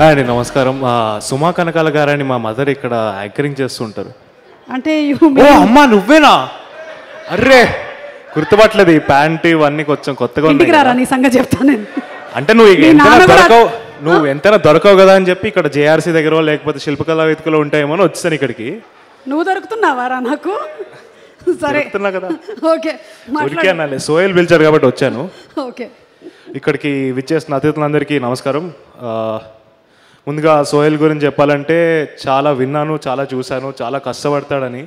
అండి నమస్కారం. సుమా కనకాల గారని మా మదర్ ఇక్కడ యాంకరింగ్ చేస్తుంటారు. అంటే ఓ అమ్మా నువ్వేనా? అర్రే గుర్తుపట్టలేదు ఈ ప్యాంట్ ఇవన్నీ కొంచెం కొత్తగా ఉన్నాయి ఇంటికి రారా కదా. నీ సంగతి చెప్తాను నేను. అంటే నువ్వు ఎంతైనా దొరకవు నువ్వు ఎంతైనా దొరకవు కదా అని చెప్పి ఇక్కడ జేఆర్సీ దగ్గర లేకపోతే శిల్పకళా వేదికలో ఉంటాయేమో అని వచ్చాను ఇక్కడికి. నువ్వు దొరుకుతున్నావారా నాకు? సరే. కదా. ఓకే అనాలి సోయల్ పిలిచారు కాబట్టి వచ్చాను. ఓకే. ఇక్కడికి విచ్చేసిన అతిథులందరికీ నమస్కారం. ఆ, ముందుగా సోహెల్ గురించి చెప్పాలంటే చాలా విన్నాను చాలా చూశాను చాలా కష్టపడతాడని.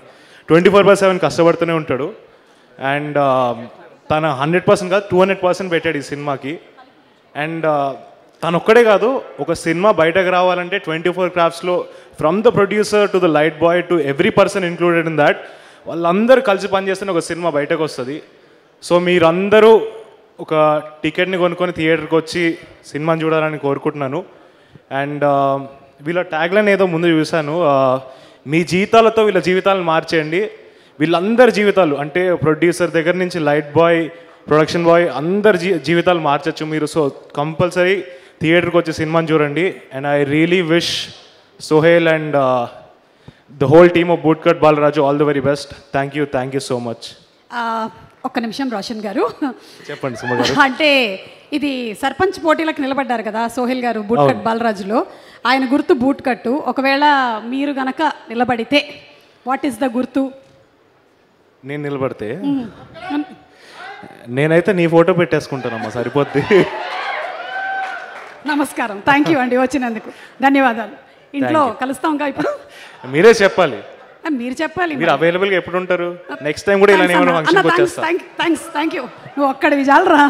ట్వంటీ ఫోర్ బై సెవెన్ కష్టపడుతూనే ఉంటాడు. అండ్ తన హండ్రెడ్ పర్సెంట్ కాదు టూ హండ్రెడ్ పర్సెంట్ పెట్టాడు ఈ సినిమాకి. అండ్ తను ఒక్కడే కాదు ఒక సినిమా బయటకు రావాలంటే twenty four క్రాఫ్ట్స్లో from the producer to the light boy to every person included in that వాళ్ళందరూ కలిసి పనిచేస్తేనే ఒక సినిమా బయటకు వస్తుంది సో మీరందరూ ఒక టికెట్ని కొనుక్కొని థియేటర్కి వచ్చి సినిమాని చూడాలని కోరుకుంటున్నాను. అండ్ uh, వీళ్ళ ట్యాగ్లైన్ ఏదో ముందు చూశాను. Uh, మీ జీవితాలతో వీళ్ళ జీవితాలను మార్చేయండి. వీళ్ళందరి జీవితాలు అంటే ప్రొడ్యూసర్ దగ్గర నుంచి లైట్ బాయ్ ప్రొడక్షన్ బాయ్ అందరి జీ జీవితాలు మార్చచ్చు మీరు. సో కంపల్సరీ థియేటర్కి వచ్చి సినిమాని చూడండి. And I really wish Sohail and the whole team of Bootcut Balaraju all the very best thank you thank you so much ఒక్క నిమిషం రోషన్ గారు. చెప్పండి అంటే ఇది సర్పంచ్ పోటీలకు నిలబడ్డారు కదా సోహెల్ గారు బూట్ కట్ బాలరాజులో. ఆయన గుర్తు బూట్ కట్టు. ఒకవేళ మీరు గనక నిలబడితే వాట్ ఈస్ ద గుర్తు? నేను నిలబడితే? నేనైతే నీ ఫోటో పెట్టేసుకుంటానమ్మా సరిపోద్ది. నమస్కారం. థ్యాంక్ యూ అండి వచ్చినందుకు. ధన్యవాదాలు. ఇంట్లో కలుస్తాంగా ఇప్పుడు? మీరే చెప్పాలి. మీరు చెప్పాలి మీరు అవైలబుల్గా ఎప్పుడు ఉంటారు? నెక్స్ట్ టైం కూడా ఇలా ఏమైనా ఫంక్షన్కి వచ్చేస్తా థ్యాంక్స్ థ్యాంక్స్ థ్యాంక్ యూ నువ్వు ఒక్కడివి చాలరా?